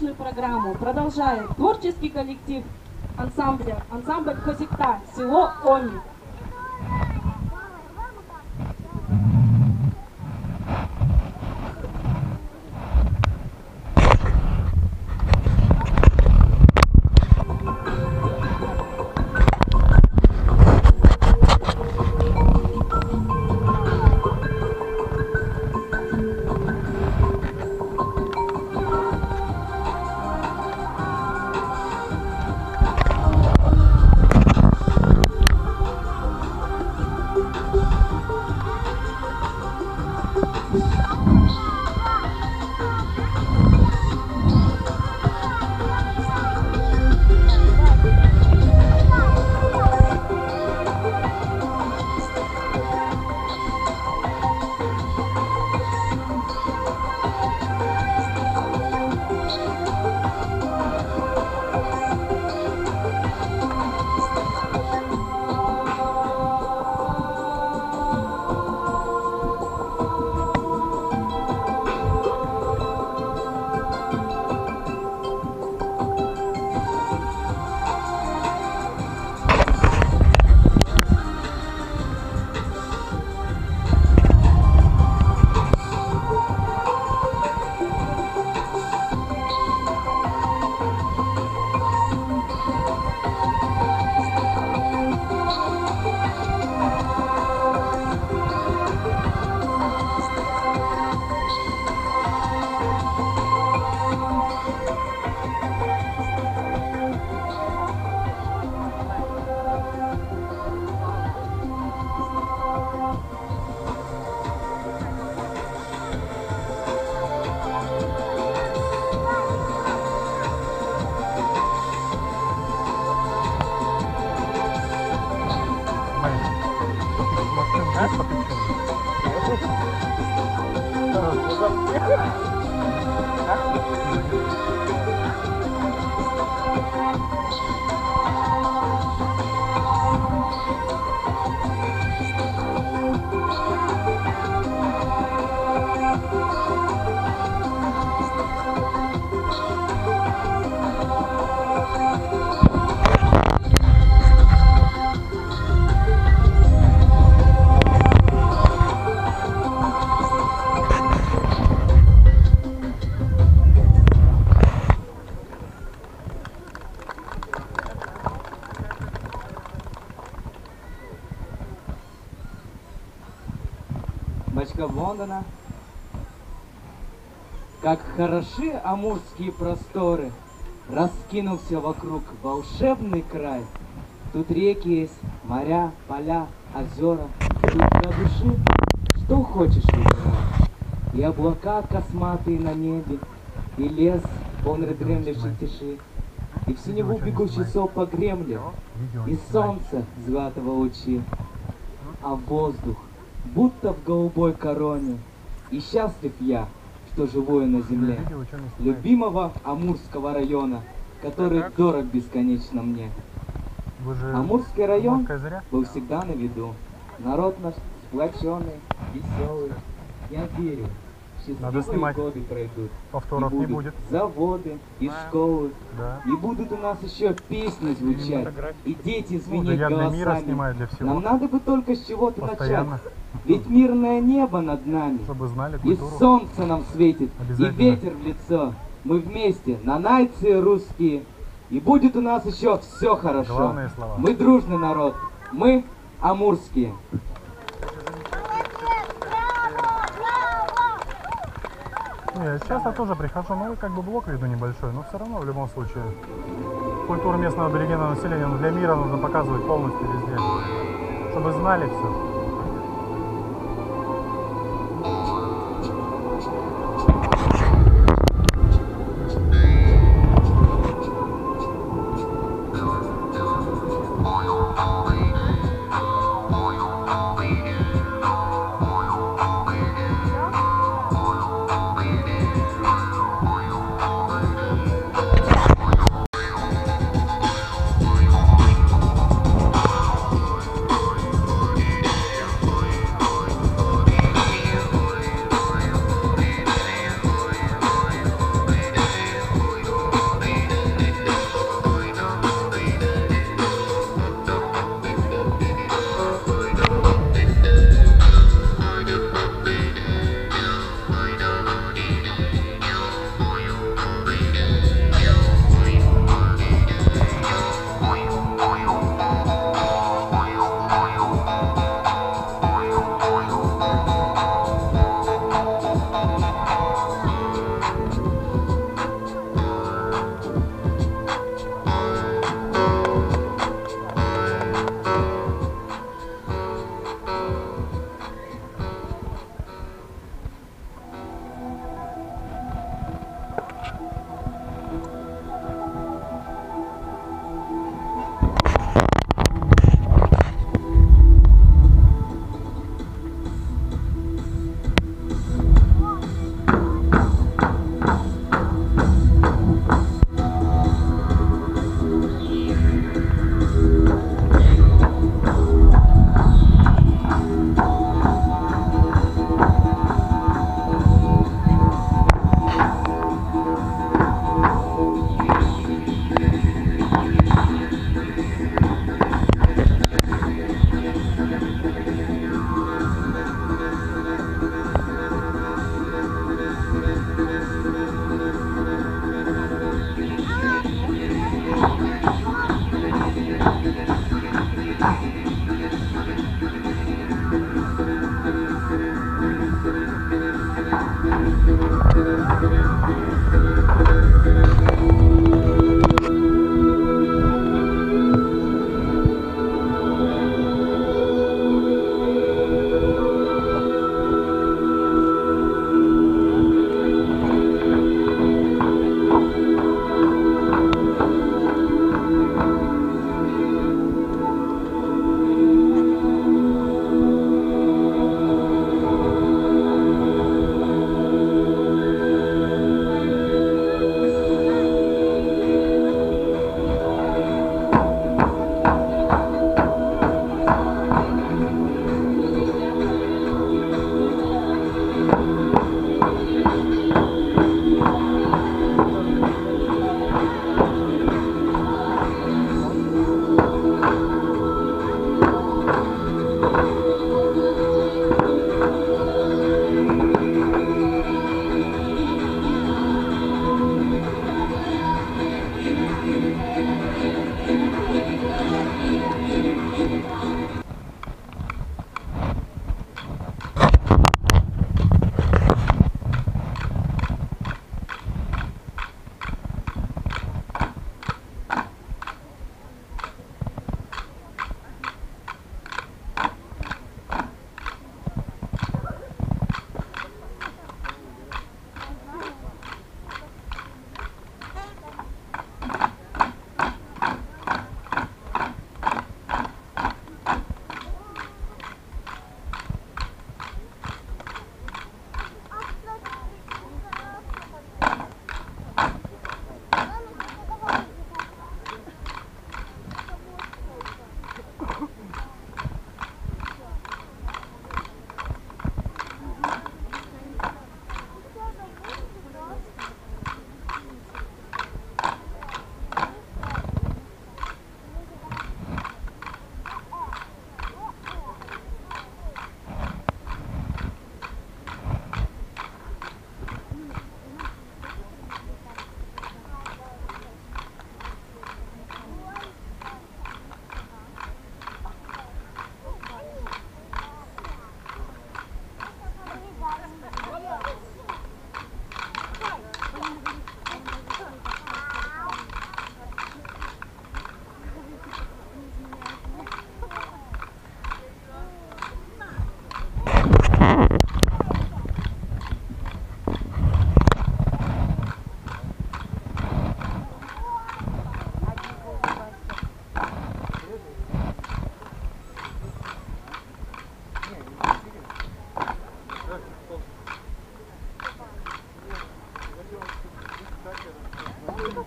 концертную программу продолжает творческий коллектив ансамбля, ансамбль Хозикта, село Оми. Хороши амурские просторы, Раскинулся вокруг волшебный край. Тут реки есть, моря, поля, озера. Тут для души что хочешь выбирай. И облака косматые на небе, И лес, полный дремлющей тиши, И в синеву бегущий сок по гремле, И солнце златого лучи, А воздух, будто в голубой короне, И счастлив я, что живу я на земле, любимого Амурского района, который дорог бесконечно мне. Амурский район был всегда на виду. Народ наш сплоченный, веселый. Я верю, Надо снимать. годы пройдут. Повторов и не будет. заводы и школы. Да. И будут у нас еще песни звучать. И дети Ну, да звенеть я для мира голосами. снимаю, для всего. Нам надо бы только с чего-то начать. Ведь мирное небо над нами. Чтобы знали И культуру. солнце нам светит, и ветер в лицо. Мы вместе, нанайцы русские. И будет у нас еще все хорошо. Главные слова. Мы дружный народ. Мы амурские. Не, я часто тоже прихожу, ну, как бы блок веду небольшой, но все равно, в любом случае, культуру местного аборигенного населения ну, для мира нужно показывать полностью везде, чтобы знали все.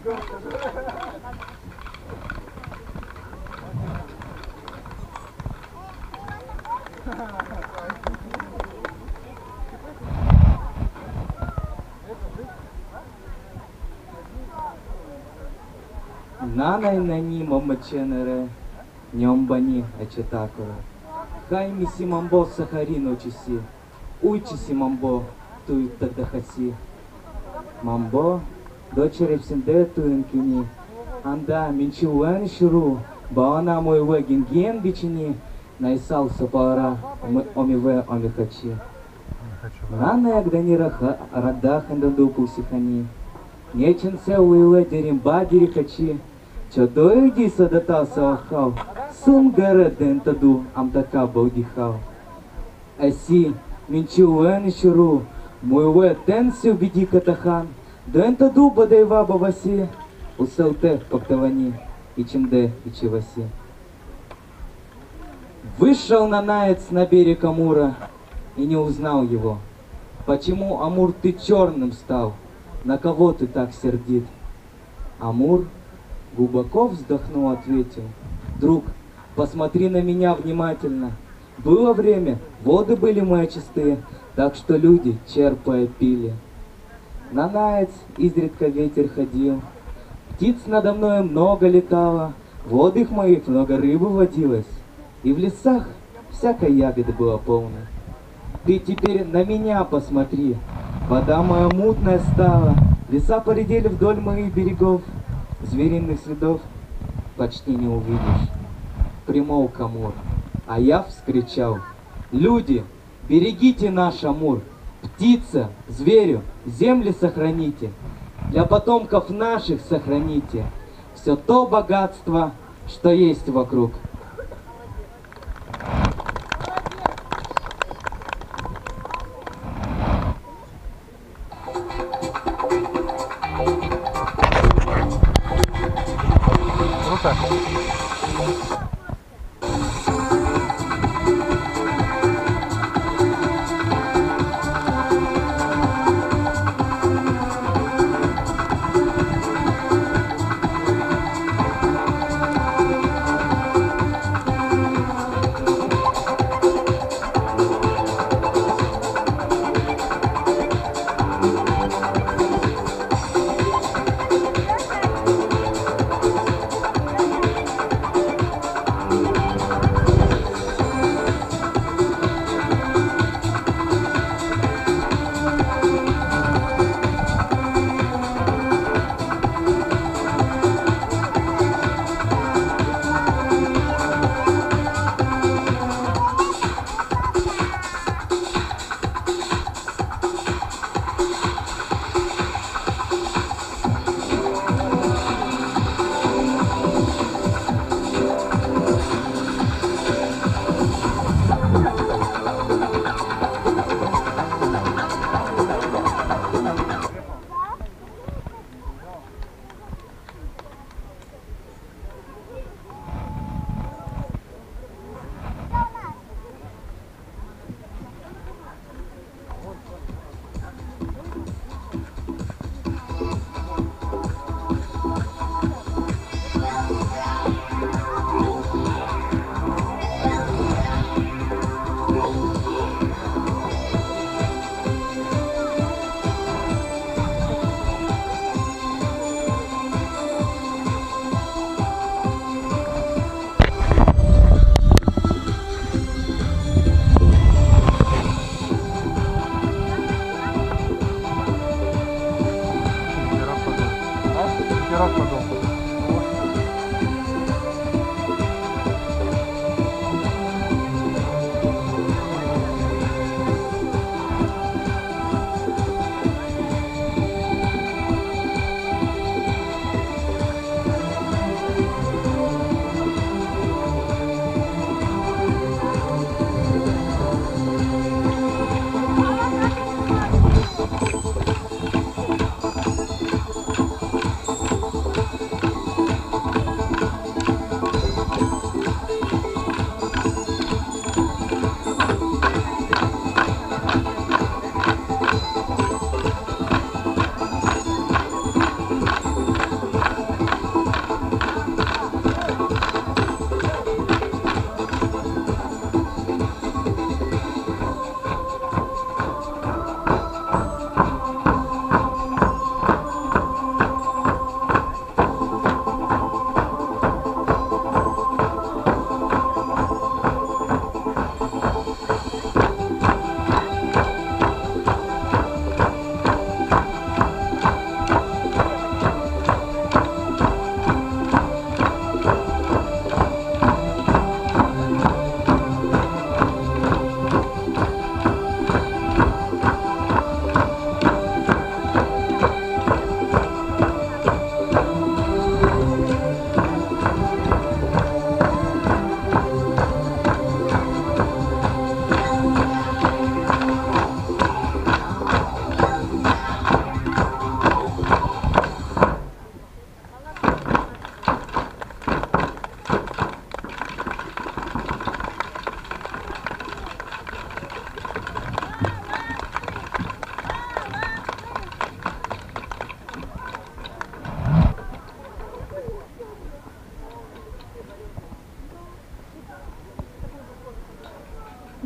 Нанай нани мамаченере, ньомбани ачетакора. Хай миси мамбо сахарин очиси, уйчиси мамбо туют тадахаси. Мамбо, дочери всенде туенкини, анда минчуэн шуру, баана мой вегин ген бичини, найсал сапара, омиве омихачи. Не хочу. да. Нана агдани раха радах эндаду пусихани. Нечен се уиле деримба дирихачи. Чадой ди садата савахал. Сун гара дентаду амтака балдихал. Аси минчуэн шуру. Муеве тен се убеди катахан. Дентаду бадайва баваси. Уселте пактавани. Ичимде ичиваси. Вышел Нанаец на берег Амура и не узнал его. Почему, Амур, ты черным стал? На кого ты так сердит? Амур глубоко вздохнул, ответил. Друг, посмотри на меня внимательно. Было время, воды были мои чистые, так что люди, черпая, пили. На наец изредка ветер ходил, птиц надо мною много летало, в водах моих много рыбы водилось, и в лесах всякой ягоды было полно. Ты теперь на меня посмотри. Вода моя мутная стала. Леса поредели вдоль моих берегов. Звериных следов почти не увидишь. Примолк Амур. А я вскричал. Люди, берегите наш Амур. Птица, зверю, земли сохраните. Для потомков наших сохраните. Все то богатство, что есть вокруг.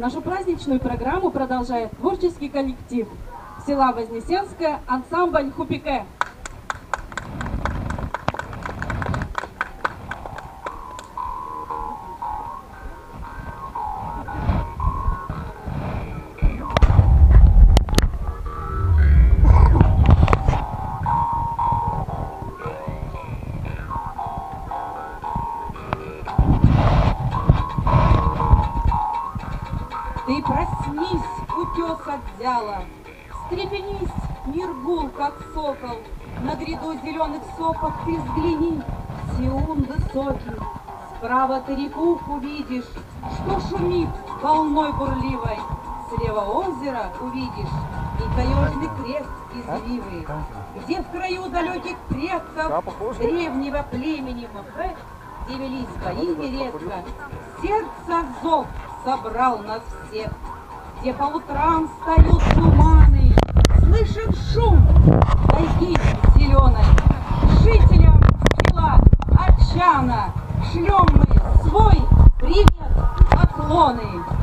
Нашу праздничную программу продолжает творческий коллектив села Вознесенская ансамбль Хупике. Реку увидишь, Что шумит волной бурливой, Слева озеро увидишь, И таежный крест извивый, Где в краю далеких предков Древнего племени Мхэ где велись бои нередко, сердце зов собрал нас всех, где по утрам встают туманы, слышим шум тайги зеленой. Жителям села Очана шлем мы свой привет, поклоны.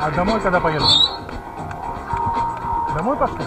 А домой когда поедут? Домой пошли?